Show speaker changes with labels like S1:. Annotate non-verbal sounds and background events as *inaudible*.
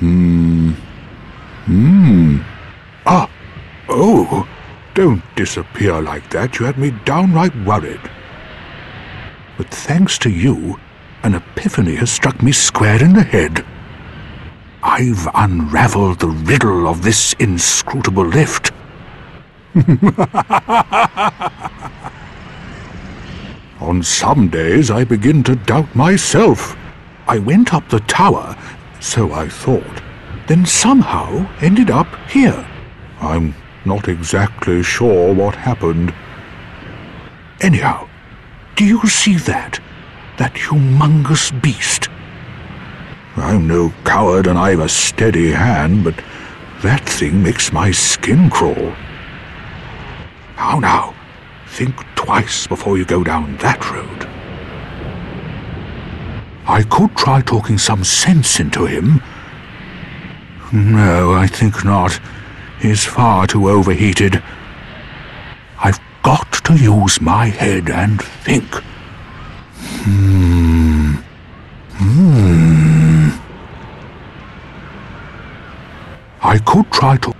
S1: Hmm. Hmm. Ah. Oh. Don't disappear like that. You had me downright worried. But thanks to you, an epiphany has struck me square in the head. I've unraveled the riddle of this inscrutable lift. *laughs* On some days I begin to doubt myself. I went up the tower, so I thought, then somehow ended up here. I'm not exactly sure what happened. Anyhow, do you see that? That humongous beast? I'm no coward and I've a steady hand, but that thing makes my skin crawl. How now? Think twice before you go down that road. I could try talking some sense into him. No, I think not. He's far too overheated. I've got to use my head and think. Hmm. Hmm. I could try to